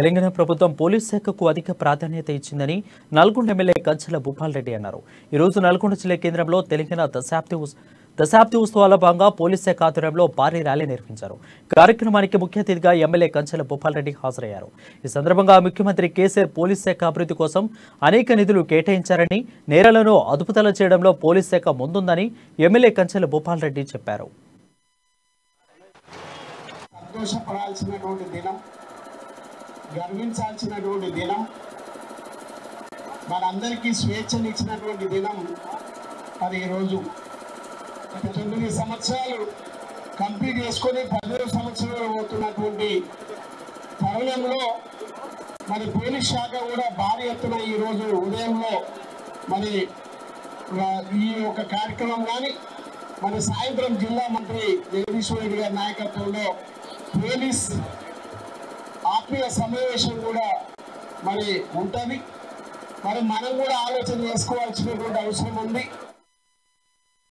తెలంగాణ ప్రభుత్వం పోలీస్ శాఖకు అధిక ప్రాధాన్యత ఇచ్చిందని నల్గొండ ఎమ్మెల్యే కంచెల భూపాల్ రెడ్డి అన్నారు. ఈ రోజు నల్గొండ జిల్లా కేంద్రంలో తెలంగాణ దశాబ్ది దశాబ్ది ఉత్సవాల భాగంగా పోలీస్ శాఖ ఆధ్వర్యంలో భారీ ర్యాలీ నిర్వహించారు. కార్యక్రమానికి ముఖ్య అతిథిగా ఎమ్మెల్యే కంచెల భూపాల్ రెడ్డి హాజరయ్యారు. ఈ సందర్భంగా ముఖ్యమంత్రి కేసీఆర్ పోలీస్ శాఖ అభివృద్ధి కోసం అనేక నిధులు కేటాయించారని నేరాలను అదుపుతల చేయడంలో పోలీస్ శాఖ ముందుందని ఎమ్మెల్యే కంచెల భూపాల్ రెడ్డి చెప్పారు. గర్వించాల్సినటువంటి దినం. మనందరికీ స్వేచ్ఛనిచ్చినటువంటి దినం అది ఈరోజు. తొమ్మిది సంవత్సరాలు కంప్లీట్ చేసుకొని పదిహేను సంవత్సరాలు పోతున్నటువంటి తరుణంలో మరి పోలీస్ శాఖ కూడా భారీ ఎత్తున ఈరోజు ఉదయంలో మరి ఈ యొక్క కార్యక్రమం కానీ మరి సాయంత్రం జిల్లా మంత్రి జగదీశ్వర్ రెడ్డి గారి నాయకత్వంలో పోలీస్ ఆత్మీయ సమావేశం కూడా మరి ఉంటుంది. మరి మనం కూడా ఆలోచన చేసుకోవాల్సినటువంటి అవసరం ఉంది.